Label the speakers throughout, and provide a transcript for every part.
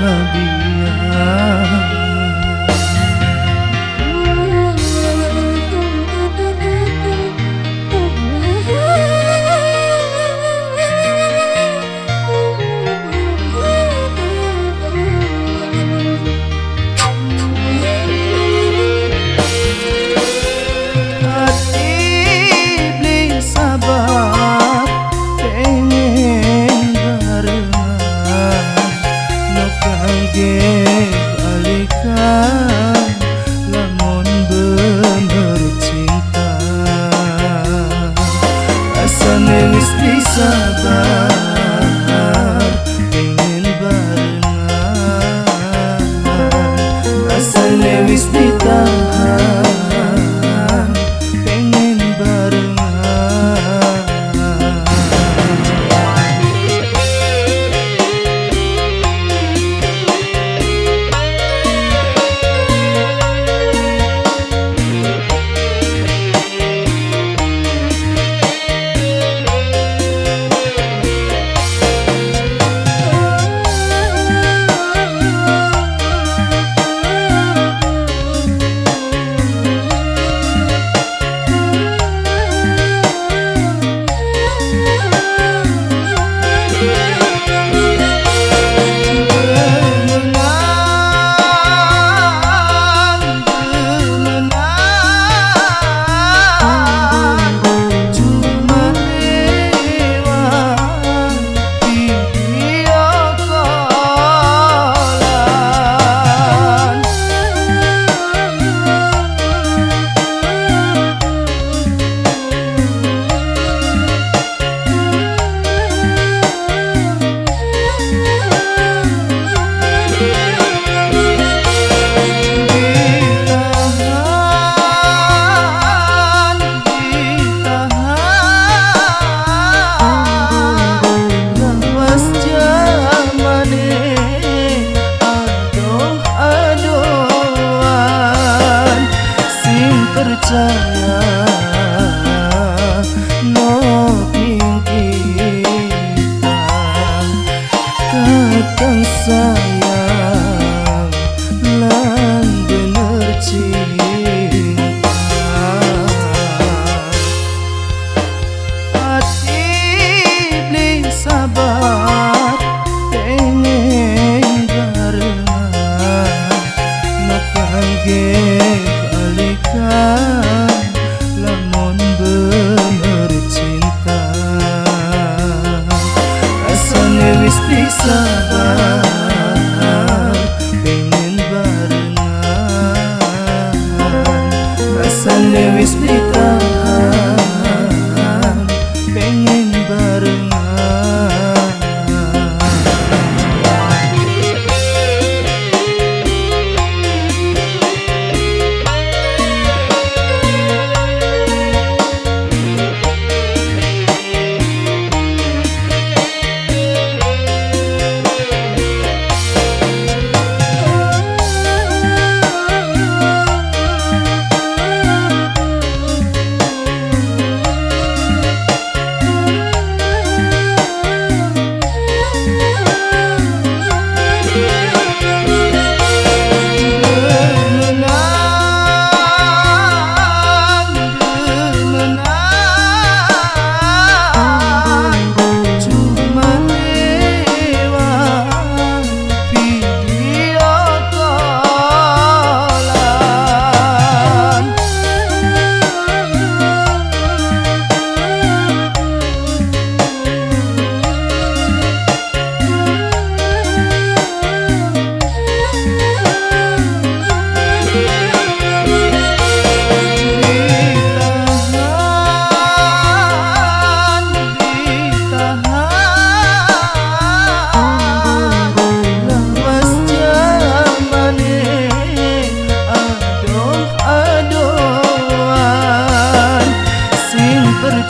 Speaker 1: be sabar answer eu espreitava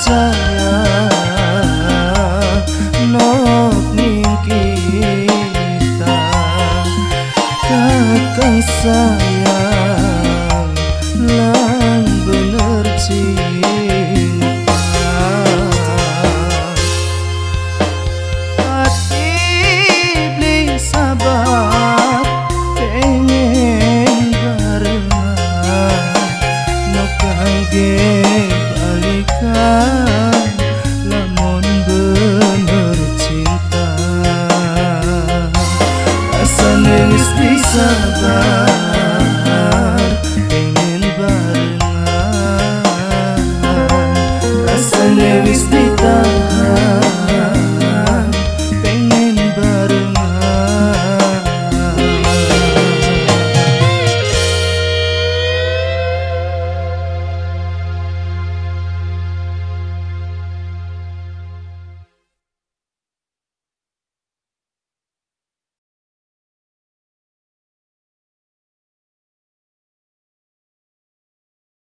Speaker 1: time this piece of love